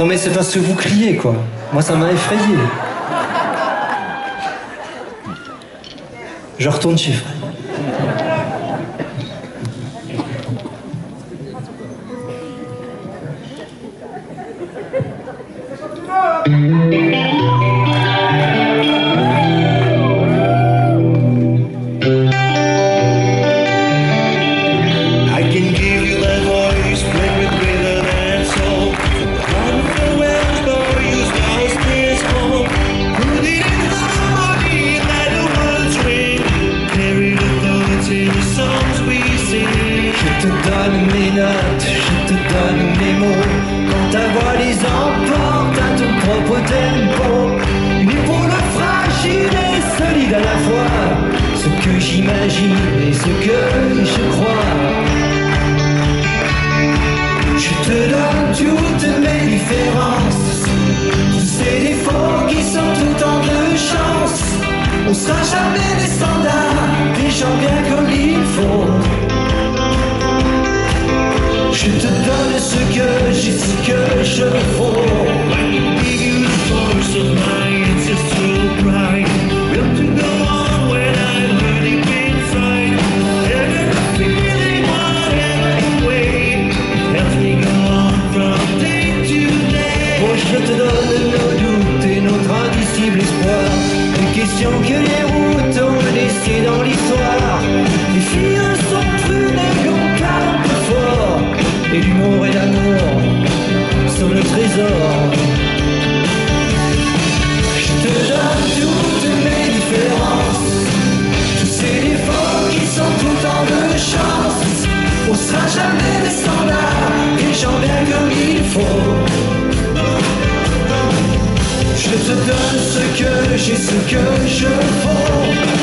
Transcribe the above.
Non mais c'est parce que vous criez quoi. Moi ça m'a effrayé. Je retourne chez Fred. I je te donne mes mots. Quand ta voix les emporte à ton propre tempo. Une épaule fragile et solide à la fois. Ce que j'imagine et ce que je crois. Je te donne toutes mes différences. Tous ces défauts qui sont tout en deux chances. On sera jamais des standards, des gens bien comme il faut. Et l'humour et l'amour sont le trésor. Je te donne toutes mes différences. Tous ces défauts qui sont tout en deux chances. On sera jamais des standards, des gens bien comme il faut. Je te donne ce que j'ai, ce que je vaux.